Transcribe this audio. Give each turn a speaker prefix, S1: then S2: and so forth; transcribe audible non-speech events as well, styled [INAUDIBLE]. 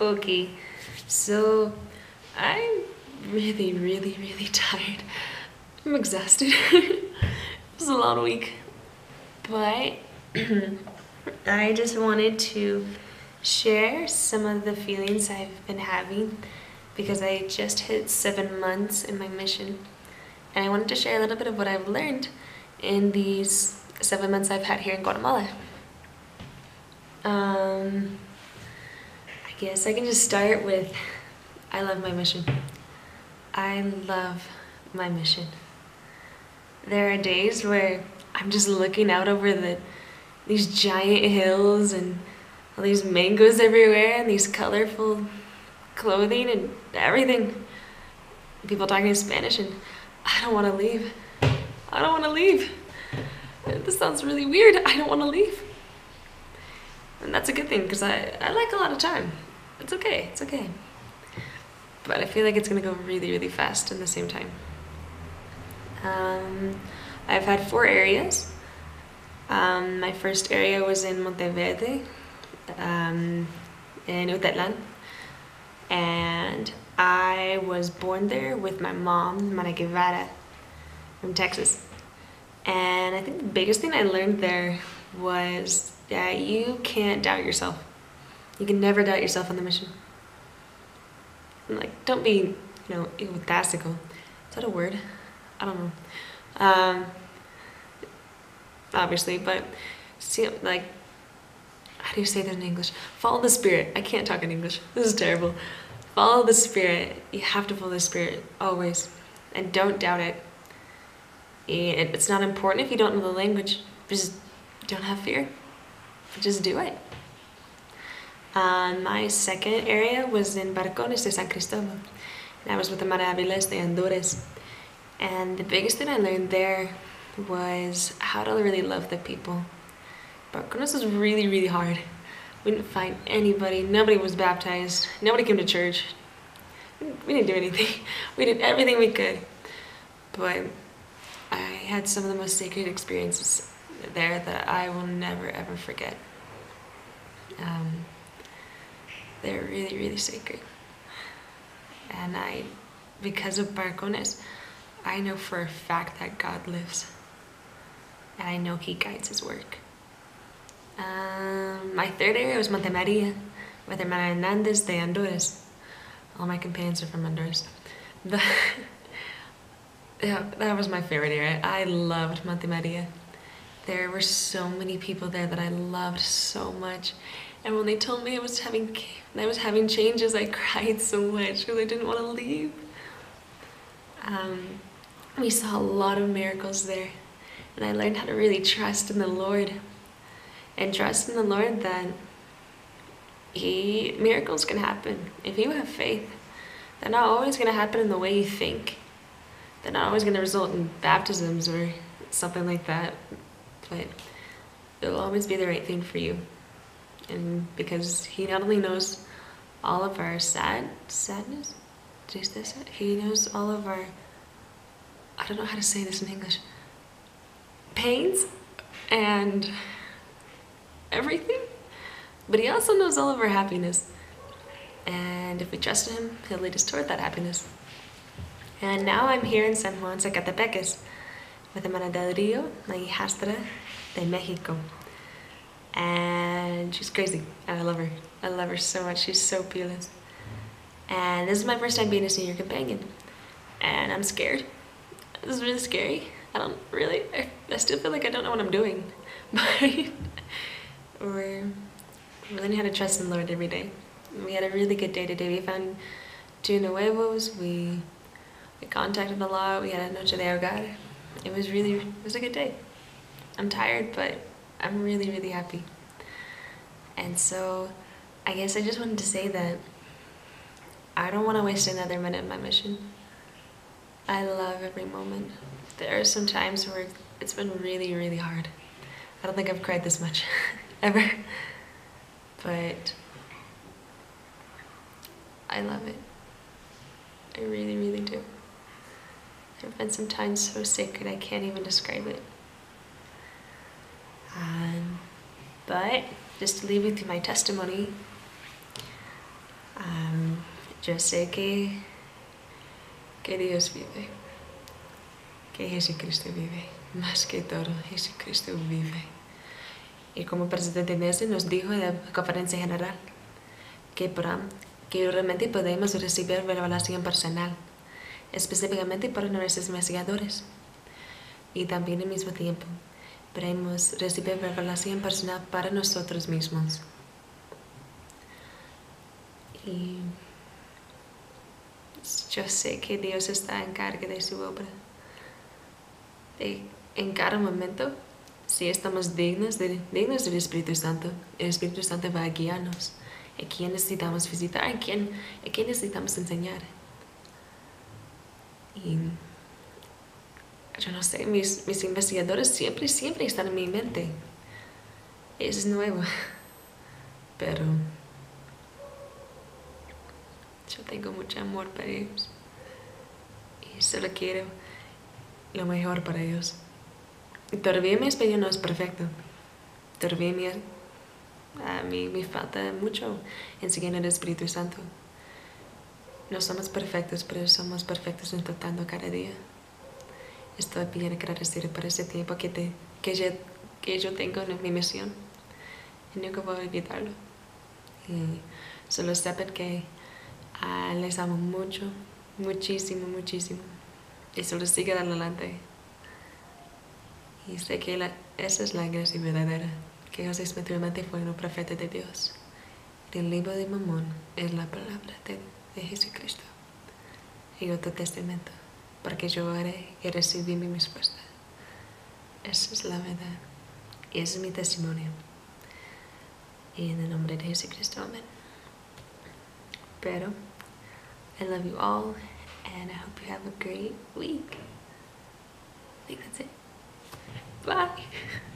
S1: Okay, so I'm really, really, really tired. I'm exhausted. [LAUGHS] it was a long week. But [CLEARS THROAT] I just wanted to share some of the feelings I've been having because I just hit seven months in my mission. And I wanted to share a little bit of what I've learned in these seven months I've had here in Guatemala. Um, Guess I can just start with I love my mission. I love my mission. There are days where I'm just looking out over the these giant hills and all these mangoes everywhere and these colorful clothing and everything. People talking in Spanish and I don't want to leave. I don't want to leave. This sounds really weird. I don't want to leave. And that's a good thing because I, I like a lot of time. It's okay. It's okay. But I feel like it's to go really, really fast in the same time. Um, I've had four areas. Um, my first area was in Monteverde, um, in Utetlan. And I was born there with my mom, Mara Guevara, from Texas. And I think the biggest thing I learned there was that you can't doubt yourself. You can never doubt yourself on the mission. Like, don't be, you know, egotistical. Is that a word? I don't know. Um, obviously, but see, like, how do you say that in English? Follow the spirit. I can't talk in English. This is terrible. Follow the spirit. You have to follow the spirit always, and don't doubt it. It's not important if you don't know the language. Just don't have fear. Just do it. Um, my second area was in Balcones de San Cristobal. And I was with the Maraviles de Honduras. And the biggest thing I learned there was how to really love the people. Balcones was really, really hard. We didn't find anybody. Nobody was baptized. Nobody came to church. We didn't do anything. [LAUGHS] We did everything we could. But I had some of the most sacred experiences there that I will never ever forget. Um, they're really, really sacred. And I, because of Balcones, I know for a fact that God lives. And I know He guides His work. Um, my third area was Montemaria, with Hermana Hernandez de Honduras. All my companions are from Honduras. The [LAUGHS] yeah, that was my favorite area. I loved Montemaria. There were so many people there that I loved so much. And when they told me I was having I was having changes, I cried so much because I didn't want to leave. Um, we saw a lot of miracles there, and I learned how to really trust in the Lord, and trust in the Lord that He miracles can happen if you have faith. They're not always going to happen in the way you think. They're not always going to result in baptisms or something like that, but it'll always be the right thing for you and because he not only knows all of our sad sadness he knows all of our i don't know how to say this in english pains and everything. But he also knows all of our happiness. And if we trust him he'll lead us toward that happiness. And now i'm here in san juan Sacatepéquez with Hermana del Rio, la hijastra de Mexico and she's crazy and I love her. I love her so much. She's so fearless. And this is my first time being a senior companion and I'm scared. This is really scary. I don't really, I, I still feel like I don't know what I'm doing, [LAUGHS] but we're learning how to trust in the Lord every day. We had a really good day today. We found two nuevos. We, we contacted a lot. We had a noche de hogar. It was really, it was a good day. I'm tired, but I'm really, really happy. And so I guess I just wanted to say that I don't want to waste another minute of my mission. I love every moment. There are some times where it's been really, really hard. I don't think I've cried this much, [LAUGHS] ever. But I love it. I really, really do. There have been some times so sacred I can't even describe it. But just to leave with my testimony, yo sé que, Dios vive, que Jesucristo vive, más que todo, Jesucristo vive. Y como presidente Messi nos dijo en la conferencia general, que, que realmente podemos recibir revelación personal, específicamente para nuestros investigadores. Y también al mismo tiempo, podemos recibir revelación personal para nosotros mismos. Y yo sé que Dios está en carga de su obra. en cada momento, si estamos dignos, de, dignos del Espíritu Santo, el Espíritu Santo va a guiarnos. ¿A quién necesitamos visitar? ¿A quién, a quién necesitamos enseñar? Y yo no sé, mis, mis investigadores siempre, siempre están en mi mente. Es nuevo. [LAUGHS] Pero yo tengo mucho amor para ellos. Y solo quiero lo mejor para ellos. Y todavía mi experiencia no es perfecto. Todavía a mí me falta mucho en el Espíritu Santo. No somos perfectos, pero somos perfectos en tratando cada día. Estoy bien agradecido por ese tiempo que, te, que, yo, que yo tengo en mi misión. Y nunca voy a olvidarlo. Y solo sepan que les amo mucho, muchísimo, muchísimo. Y solo sigue adelante. Y sé que esa es la iglesia verdadera, que José Smith fue un profeta de Dios. El libro de Mamón es la palabra de, de Jesucristo. Y otro testamento, porque yo haré y recibí mi respuesta. Esa es la verdad. Y es mi testimonio. Y en el nombre de Jesucristo, amén. Pero I love you all, and I hope you have a great week. I think that's it. Bye. [LAUGHS]